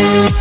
Música